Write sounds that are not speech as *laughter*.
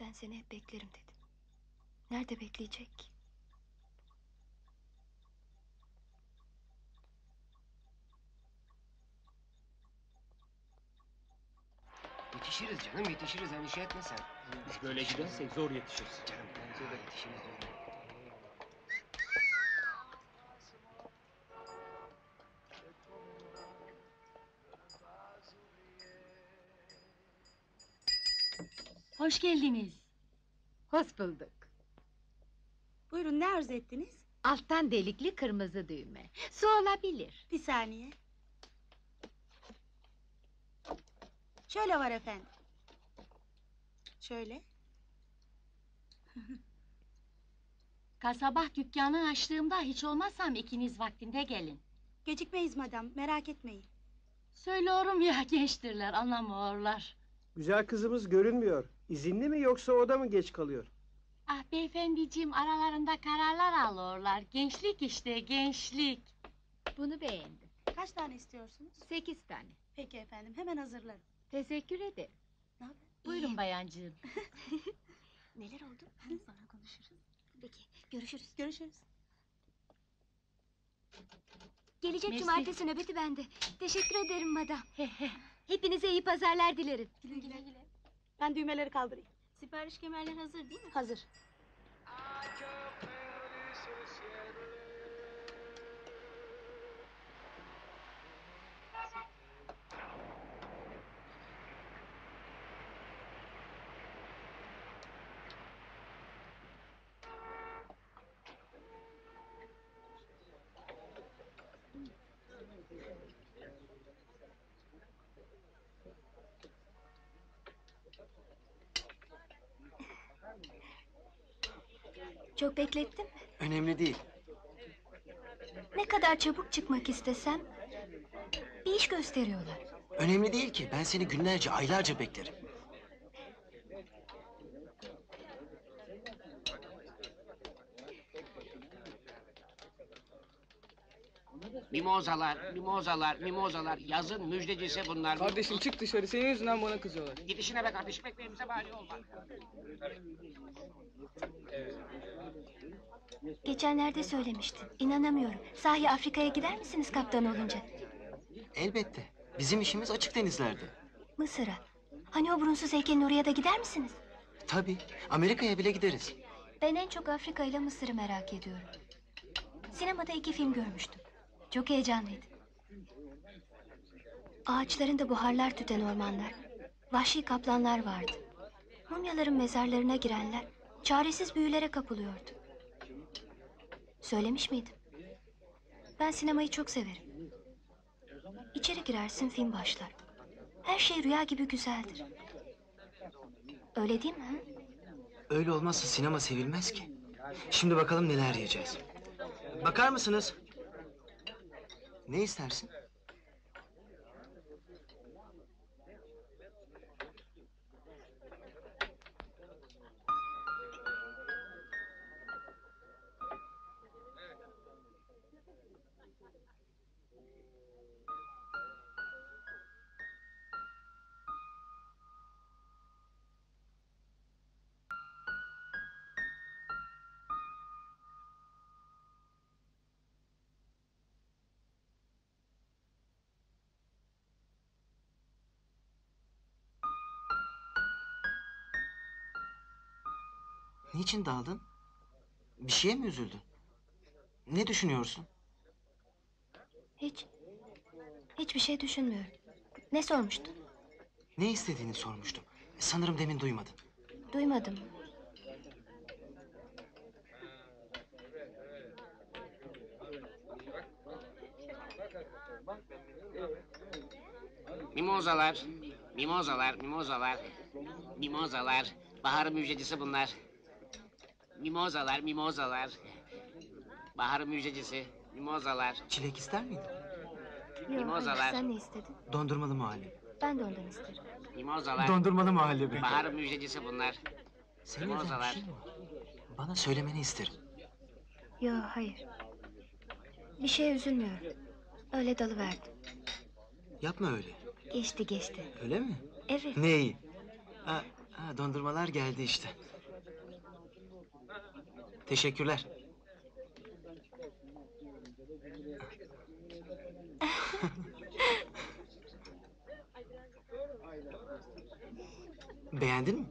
Ben seni hep beklerim dedim. Nerede bekleyecek ki? Yetişiriz canım yetişiriz endişe etme sen. Biz böyle gidersek zor yetişiriz. Canım bence de yetişiriz Hoş geldiniz. Hoş bulduk. Buyurun ne arzu ettiniz? Alttan delikli kırmızı düğme. Su olabilir. Bir saniye. Şöyle var efendim. Şöyle. *laughs* Kasabah dükkanı açtığımda hiç olmazsam ikiniz vaktinde gelin. Gecikmeyiz madam merak etmeyin. Söylüyorum ya *laughs* gençtirler anlamıyorlar. Güzel kızımız görünmüyor. İzinli mi yoksa o da mı geç kalıyor? Ah beyefendiciğim aralarında kararlar alıyorlar. Gençlik işte gençlik. Bunu beğendim. Kaç tane istiyorsunuz? Sekiz tane. Peki efendim hemen hazırlarım. Teşekkür ederim. Ne haber? Buyurun bayancığım. *laughs* Neler oldu? Sonra konuşuruz. Peki, görüşürüz. Görüşürüz. Gelecek Mesut. cumartesi nöbeti bende. Teşekkür ederim madam. Hepinize iyi pazarlar dilerim. Ben düğmeleri kaldırayım. Sipariş kemerler hazır değil mi? Hazır. Çok beklettim mi? Önemli değil. Ne kadar çabuk çıkmak istesem... ...bir iş gösteriyorlar. Önemli değil ki. Ben seni günlerce, aylarca beklerim. Mimozalar, mimozalar, mimozalar. Yazın müjdecisi bunlar. Kardeşim çık dışarı senin yüzünden bana kızıyorlar. Git işine be kardeşim. Ekmeğimize mani olma. Geçenlerde söylemiştin. İnanamıyorum. Sahi Afrika'ya gider misiniz kaptan olunca? Elbette. Bizim işimiz açık denizlerde. Mısır'a. Hani o brunsuz heykelin oraya da gider misiniz? Tabii. Amerika'ya bile gideriz. Ben en çok Afrika ile Mısır'ı merak ediyorum. Sinemada iki film görmüştüm. Çok heyecanlıydı. Ağaçlarında buharlar tüten ormanlar, vahşi kaplanlar vardı. Mumyaların mezarlarına girenler çaresiz büyülere kapılıyordu. Söylemiş miydim? Ben sinemayı çok severim. İçeri girersin film başlar. Her şey rüya gibi güzeldir. Öyle değil mi? Öyle olmazsa sinema sevilmez ki. Şimdi bakalım neler yiyeceğiz. Bakar mısınız? Ne istersin? Niçin daldın? Bir şeye mi üzüldün? Ne düşünüyorsun? Hiç. Hiçbir şey düşünmüyorum. Ne sormuştun? Ne istediğini sormuştum. Sanırım demin duymadın. Duymadım. Mimozalar, mimozalar, mimozalar. Mimozalar. Baharın müjdecisi bunlar. Mimozalar, mimozalar. Baharın müjdecisi. Mimozalar. Çilek ister miydin? Yok, Mimozalar. hayır, sen ne istedin? Dondurmalı muhallebi. Ben de ondan isterim. Mimozalar. Dondurmalı muhallebi. Baharın müjdecisi bunlar. Senin bir Mimozalar. şey mi var? Bana söylemeni isterim. Yok, hayır. Bir şeye üzülmüyorum. Öyle dalıverdim. Yapma öyle. Geçti geçti. Öyle mi? Evet. Neyi? Ha, Ha, dondurmalar geldi işte. Teşekkürler. *laughs* Beğendin mi?